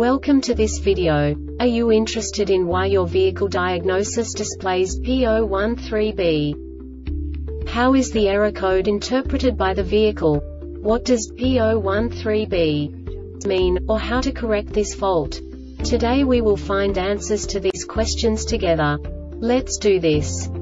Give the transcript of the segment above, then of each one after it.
Welcome to this video. Are you interested in why your vehicle diagnosis displays P013B? How is the error code interpreted by the vehicle? What does P013B mean, or how to correct this fault? Today we will find answers to these questions together. Let's do this.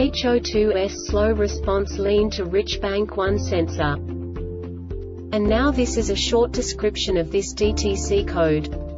HO2S slow response lean to rich bank 1 sensor. And now this is a short description of this DTC code.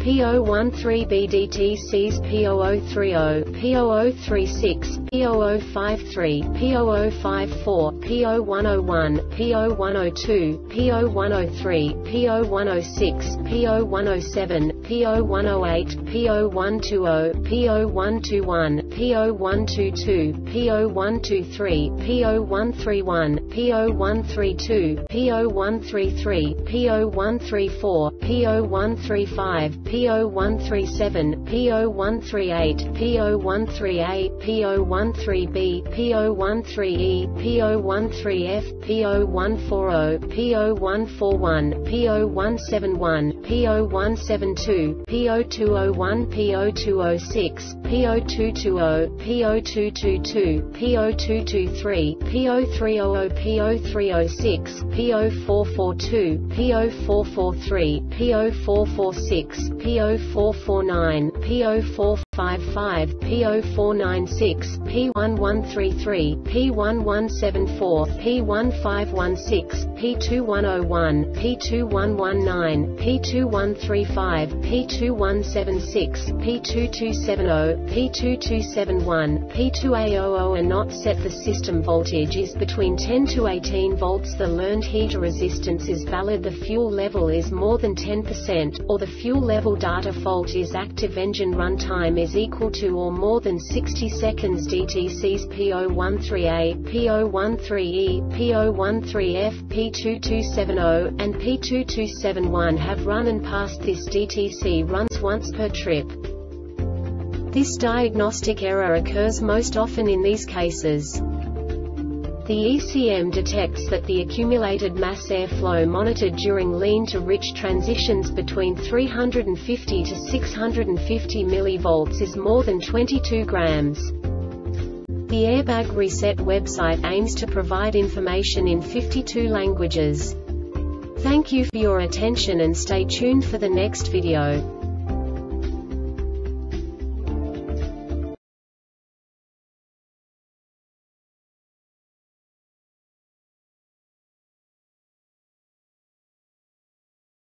P013B DTCs P0030, P0036, P0053, P0054, P0101, P0102, P0103, P0106, P0107, P0108, P0120, P0121, P0122, P0123, P0131, P0132, P0133, P0134, P0135, P0137, P0138, P013A, P013B, P013E, P013F, P0140, P0141, P0171, P0172, P0201, P0206, P0220, P0222, P0223, P0300, P0306, P0442, P0443, P0446, P0449, P0455, P0496, P1133, P1174, P1516, P2101, P2119, P2135, P2176, P2270, P2271, P2A00 are not set. The system voltage is between 10 to 18 volts. The learned heater resistance is valid. The fuel level is more than 10%, or the fuel level data fault is active. Engine runtime is equal to or more than 60 seconds DTC's P013A, P013E, P013F, P2270, and P2271 have run and passed this DTC runs once per trip. This diagnostic error occurs most often in these cases. The ECM detects that the accumulated mass airflow monitored during lean to rich transitions between 350 to 650 mV is more than 22 grams. The Airbag Reset website aims to provide information in 52 languages. Thank you for your attention and stay tuned for the next video.